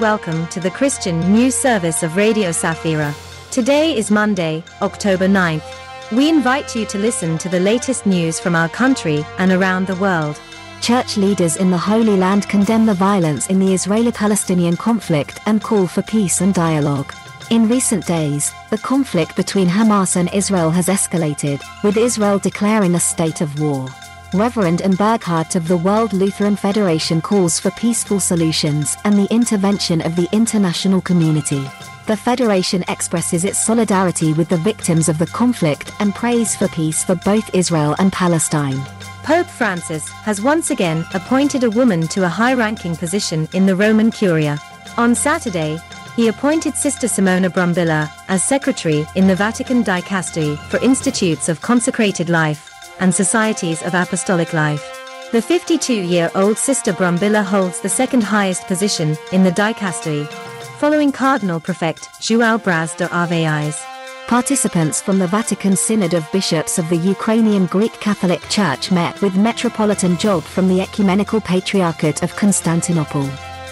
welcome to the Christian news service of Radio Safira. Today is Monday, October 9th. We invite you to listen to the latest news from our country and around the world. Church leaders in the Holy Land condemn the violence in the Israeli Palestinian conflict and call for peace and dialogue. In recent days, the conflict between Hamas and Israel has escalated, with Israel declaring a state of war. Reverend M. Burghardt of the World Lutheran Federation calls for peaceful solutions and the intervention of the international community. The Federation expresses its solidarity with the victims of the conflict and prays for peace for both Israel and Palestine. Pope Francis has once again appointed a woman to a high ranking position in the Roman Curia. On Saturday, he appointed Sister Simona Brambilla as secretary in the Vatican Dicastery for Institutes of Consecrated Life and Societies of Apostolic Life. The 52-year-old Sister Brambilla holds the second highest position in the dicastery, following Cardinal Prefect João Braz de Aviz. Participants from the Vatican Synod of Bishops of the Ukrainian Greek Catholic Church met with Metropolitan Job from the Ecumenical Patriarchate of Constantinople.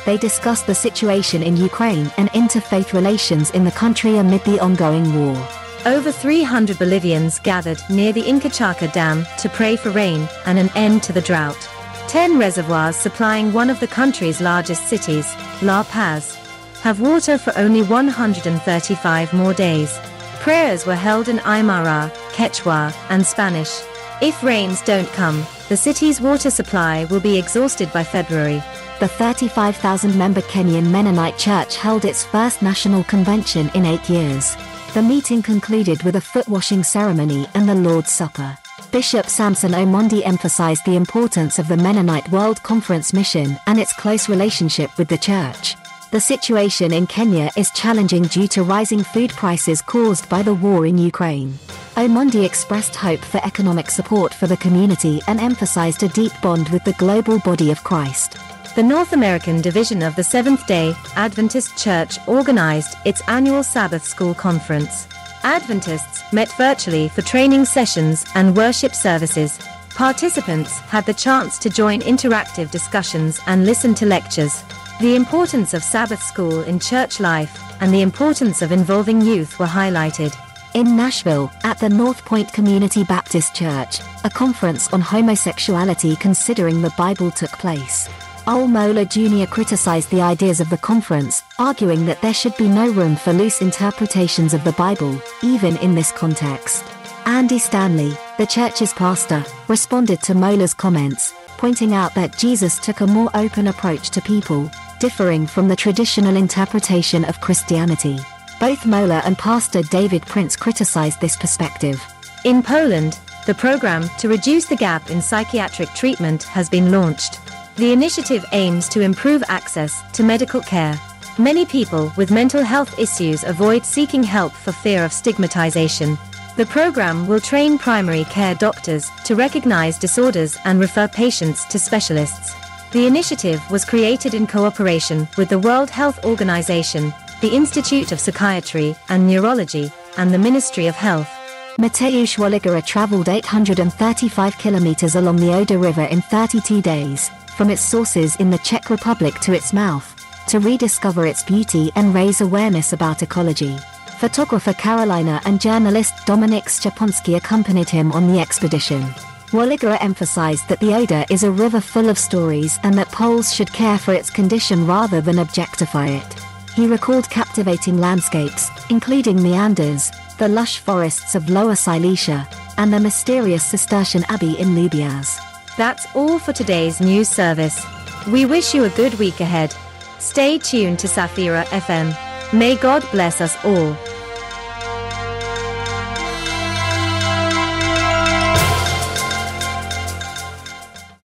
They discussed the situation in Ukraine and interfaith relations in the country amid the ongoing war. Over 300 Bolivians gathered near the Incachaca Dam to pray for rain and an end to the drought. Ten reservoirs supplying one of the country's largest cities, La Paz, have water for only 135 more days. Prayers were held in Aymara, Quechua, and Spanish. If rains don't come, the city's water supply will be exhausted by February. The 35,000 member Kenyan Mennonite Church held its first national convention in eight years. The meeting concluded with a foot washing ceremony and the Lord's Supper. Bishop Samson Omondi emphasized the importance of the Mennonite World Conference mission and its close relationship with the church. The situation in Kenya is challenging due to rising food prices caused by the war in Ukraine. Omondi expressed hope for economic support for the community and emphasized a deep bond with the global body of Christ. The North American division of the Seventh day Adventist Church organized its annual Sabbath School Conference. Adventists met virtually for training sessions and worship services. Participants had the chance to join interactive discussions and listen to lectures. The importance of Sabbath school in church life and the importance of involving youth were highlighted. In Nashville, at the North Point Community Baptist Church, a conference on homosexuality considering the Bible took place. Al Mohler Jr. criticized the ideas of the conference, arguing that there should be no room for loose interpretations of the Bible, even in this context. Andy Stanley, the church's pastor, responded to Mohler's comments, pointing out that Jesus took a more open approach to people, differing from the traditional interpretation of Christianity. Both Mohler and Pastor David Prince criticized this perspective. In Poland, the program to reduce the gap in psychiatric treatment has been launched. The initiative aims to improve access to medical care. Many people with mental health issues avoid seeking help for fear of stigmatization. The program will train primary care doctors to recognize disorders and refer patients to specialists. The initiative was created in cooperation with the World Health Organization, the Institute of Psychiatry and Neurology, and the Ministry of Health. Mateusz Waligura traveled 835 kilometers along the Oder River in 32 days from its sources in the Czech Republic to its mouth, to rediscover its beauty and raise awareness about ecology. Photographer Carolina and journalist Dominik Szczeponski accompanied him on the expedition. Waligura emphasized that the Oder is a river full of stories and that Poles should care for its condition rather than objectify it. He recalled captivating landscapes, including meanders, the lush forests of Lower Silesia, and the mysterious Cistercian Abbey in Lubiaz. That's all for today's news service. We wish you a good week ahead. Stay tuned to Safira FM. May God bless us all.